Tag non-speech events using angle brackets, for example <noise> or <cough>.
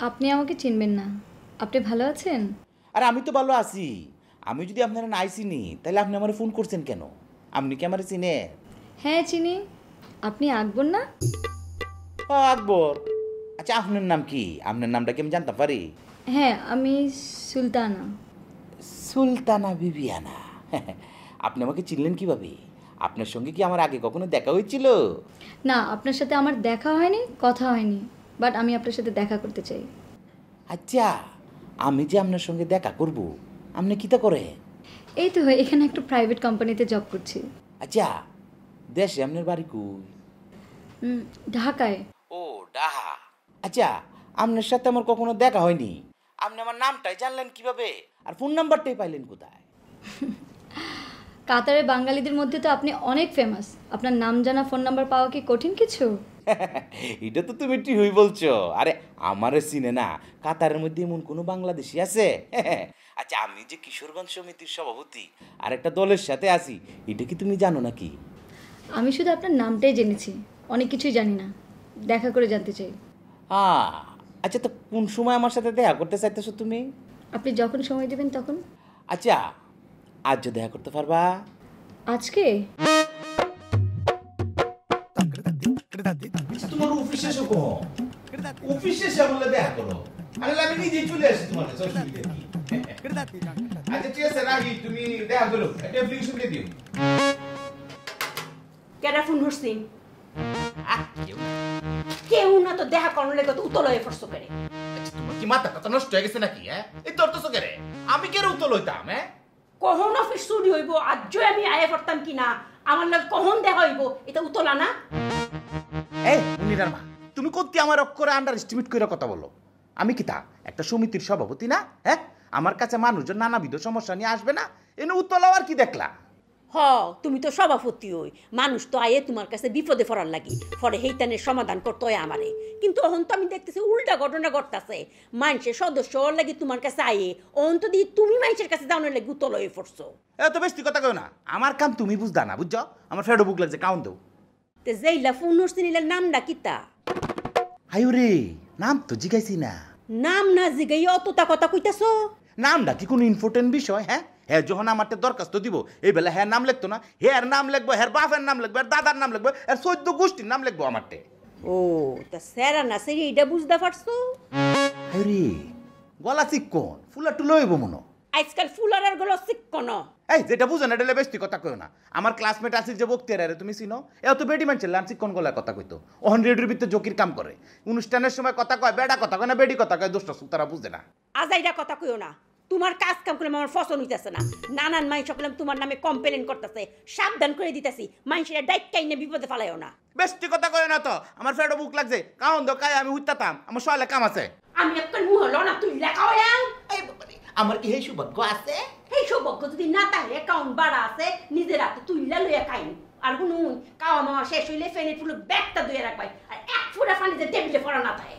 আপনি আমাকে চিনবেন না। আপনি ভালো আছেন? আর আমি তো ভালো আছি। আমি যদি আপনারা নাই চিনি তাহলে আপনি আমার ফোন করছেন কেন? আপনি কি আমার চিনে হ্যাঁ চিনি। আপনি আকবর না? ও আকবর। আচ্ছা আপনার নাম কি? আপনার নামটা কি আমি জানতে পারি? হ্যাঁ আমি সুলতানা। সুলতানা বিবিয়ানা। আপনি আমাকে চিনলেন কীভাবে? আপনার সঙ্গে কি আমার আগে কখনো দেখা হয়েছিল? না আপনার সাথে আমার দেখা হয়নি কথা হয়নি। বাট আমি আপনার সাথে দেখা করতে চাই। আচ্ছা আমি যে আপনার সঙ্গে দেখা করব আপনি কিতা করে এই তো এখানে একটা প্রাইভেট কোম্পানিতে জব করছি। আচ্ছা দেশে আপনার বাড়ি কই? ঢাকায়। ও ডাহা আচ্ছা আপনার সাথে আমার কখনো দেখা হয়নি। আপনি আমার নামটাই জানলেন কীভাবে? আর ফোন নাম্বারটাই পাইলেন কোথায়? <laughs> কাতারে বাঙালিদের মধ্যে তো আপনি অনেক ফেমাস আপনার নাম জানা ফোন নাম্বার পাওয়া কি কঠিন কিছু? <laughs> এটা তো তুমি ঠিকই বলছো। আরে আমারে চিনে না। কাতারের মধ্যে এমন কোনো বাংলাদেশি আছে? <laughs> আচ্ছা আমি যে কিশোরগঞ্জ সমিতির সভাপতি আর একটা দলের সাথে আছি এটা কি তুমি জানো নাকি? আমি শুধু আপনার নামটাই জেনেছি। অনেক কিছুই জানি না। দেখা করে জানতে চাই। হ্যাঁ। আচ্ছা তো কোন সময় আমার সাথে দেখা করতে চাইতেছো তুমি? আপনি যখন সময় দেবেন তখন। আচ্ছা আজ যে দেখা করতে পারবা। আজকে? তোমার অফিসে এসো কো। অফিসে এসে বলে দেখা করো। আরে আমি নিজেই চলে আসি তোমার কাছে অসুবিধা কি? আচ্ছা ঠিক আছে রাখি তুমি দেখা করো। একটা অ্যাপ্লিকেশন দিয়ে দিও। কেডা ফোন ধরছি? আহ, কেউ না। তো দেখা করার লেগে তো উতল হয়ে করে আচ্ছা, তোমার কি মাথা কথা নষ্ট হয়ে গেছে নাকি হ্যাঁ? এই তোর তো আমি কেন উতল হইতাম হ্যাঁ? কখন অফিস চুরি হইব? আজ আমি আয়ে পড়তাম কি না আমার লগে কখন দেখা হইব? এটা উতলা না? এই মুনিরার মা তুমি কত্তি আমার অক্ষরে আন্ডার এস্টিমেট করে কথা বলো? আমি কি তা, একটা সমিতির সভাপতি না? হ্যাঁ? আমার কাছে মানুষজন নানাবিধ সমস্যা নিয়ে আসবে না? এনে উত্তল আর কি দেখলা? হ তুমি তো সভাপতি হই মানুষ তো আয়ে তোমার কাছে বিপদে পড়ার লাগি। পরে হেইতানের সমাধান করতে হয় আমারে। কিন্তু অহন তো আমি দেখতেছি উল্টা ঘটনা ঘটতাছে। মানুষের সদস্য ওর লাগি তোমার কাছে আয়ে। অহন তো দিয়ে তুমি মানুষের কাছে যাওয়ার লাগি উতল হয়ে পড়ছো। এত বেশি কথা কেউ না। আমার কাম তুমি বুঝদা না বুঝছ? আমার ফেডো বুক লাগছে কাউন দেও। তে যেইলা ফোন ধরছি নিলে নামটা কিতা? হাইও রে নাম তো জিগাইছি না। নাম না জিগাই অতটা কথা কইতাছো? নামটা কি কোনো ইম্পর্টেন্ট বিষয় হ্যাঁ? হ্যাঁ যখন আমার দরখাস্ত দিব এই বেলা হ্যাঁ নাম লিখতো না হ্যাঁ নাম লিখব হ্যাঁ বাপের নাম লিখব আর দাদার নাম লিখব আর চোদ্দ গোষ্ঠীর নাম লিখব আমারটে। ও তা স্যারা না সে এইটা বুঝতে পারছ? হাইও রে গলা চিকন ফুলা টুলো হইব মনো। আজকাল ফুলারগুলো শিক্ষণ এই যেটা বুঝো না এটা বেশি কথা কইও না। আমার ক্লাসমেট আছে যে বক্তিয়ার আরে তুমি চিনো? এ তো বেডি মানছে লান চিকন গলায় কথা কইতো। ওহন রেডিওর ভিতরে জকির কাম করে। অনুষ্ঠানের সময় কথা কয় বেডা কথা কয় না বেডি কথা কয় দুষ্ট তারা বুঝে না। আজ এইটা কথা কইও না। তোমার কাজ কাম করলে আমার ফসল হইতেছে না। নানান মাইন সকলে তোমার নামে কমপ্লেন করতেছে সাবধান করে দিতেছি মানুষের ডাইক কাইনে বিপদে ফালাইও না। বেশি কথা কইও না তো আমার ফেডো বুক লাগছে কাউন দো কাই আমি উঠতাম আমার সকালে কাম আছে। আমি একটা মুহ না তুই লেখাও বাবারে, আমার কি এই সৌভাগ্য আছে? এই সৌভাগ্য যদি না থাকে অ্যাকাউন্ট বাড়া আছে নিজের হাতে তুইলা লইয়া খাইন আর শুনুন কাওয়া মামা শেষ হইলে ফেনে ফুলো ব্যাগটা ধুয়ে রাখবাই আর এক ফুটা পানিতে টেবিলে পড়া না থাকে